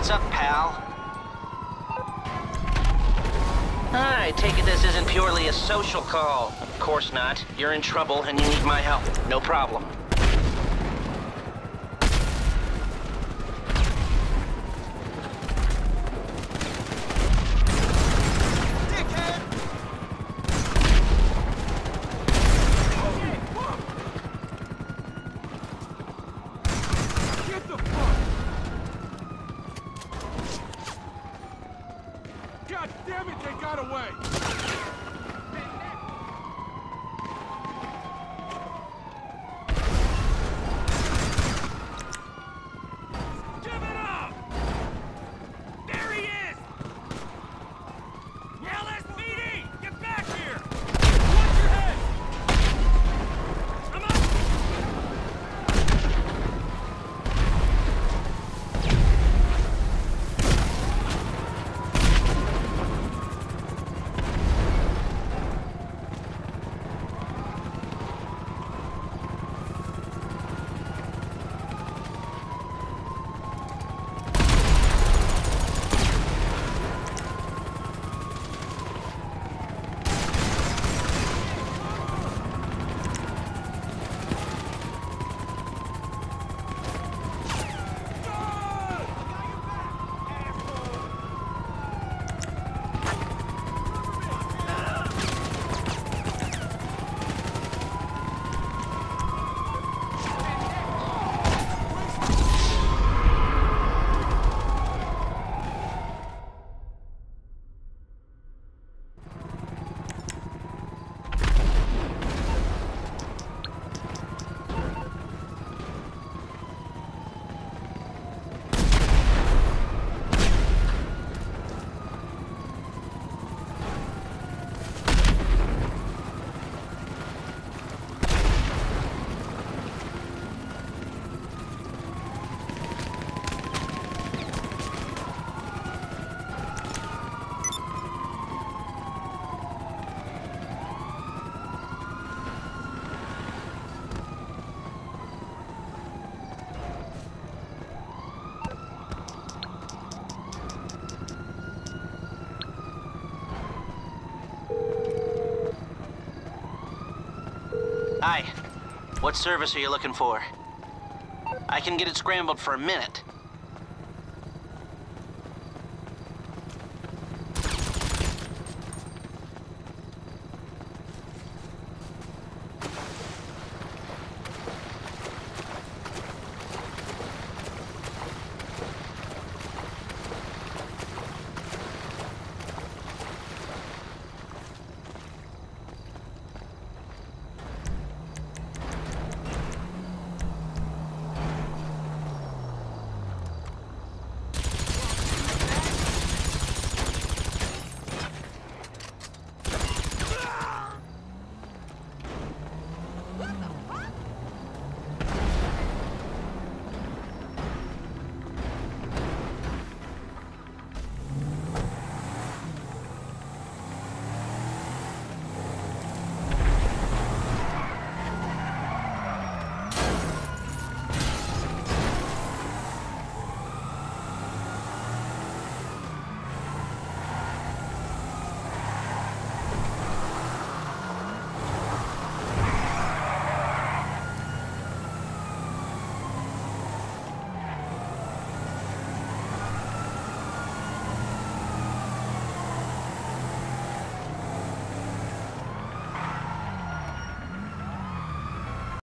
What's up, pal? I take it this isn't purely a social call. Of course not. You're in trouble and you need my help. No problem. Hi. What service are you looking for? I can get it scrambled for a minute.